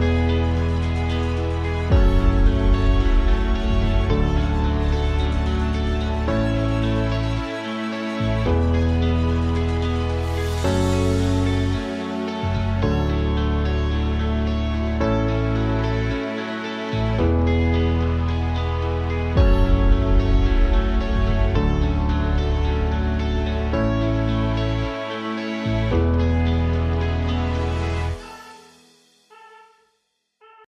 Bye.